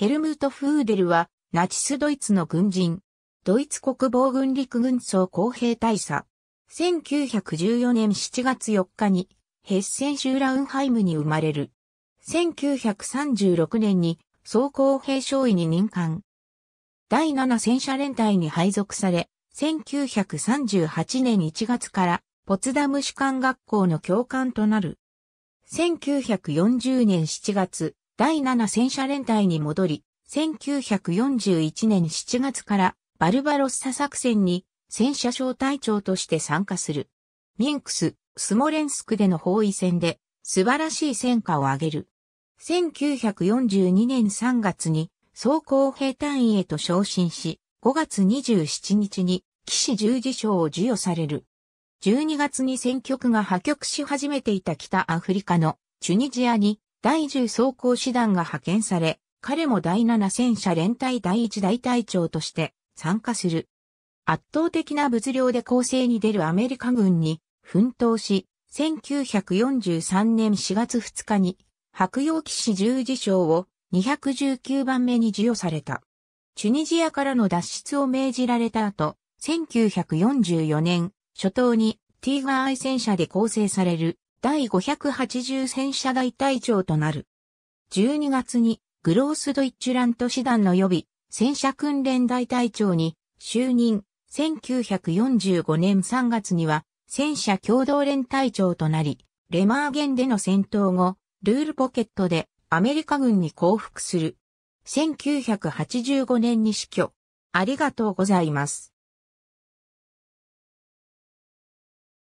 ヘルムート・フーデルは、ナチスドイツの軍人。ドイツ国防軍陸軍総工兵大佐。1914年7月4日に、ヘッセンシューラウンハイムに生まれる。1936年に、総工兵少尉に任官。第7戦車連隊に配属され、1938年1月からポツダム士官学校の教官となる。1940年7月、第7戦車連隊に戻り、1941年7月からバルバロッサ作戦に戦車小隊長として参加する。ミンクス、スモレンスクでの包囲戦で素晴らしい戦果を上げる。1942年3月に総工兵隊員へと昇進し、5月27日に騎士十字章を授与される。12月に戦局が破局し始めていた北アフリカのチュニジアに第10装甲師団が派遣され、彼も第7戦車連隊第1大隊長として参加する。圧倒的な物量で攻勢に出るアメリカ軍に奮闘し、1943年4月2日に白洋騎士十字章を219番目に授与された。チュニジアからの脱出を命じられた後、1944年初頭にティーガーアイ戦車で構成される第580戦車大隊長となる。12月にグロースドイッチュラント師団の予備戦車訓練大隊長に就任。1945年3月には戦車共同連隊長となり、レマーゲンでの戦闘後、ルールポケットでアメリカ軍に降伏する。1985年に死去。ありがとうございます。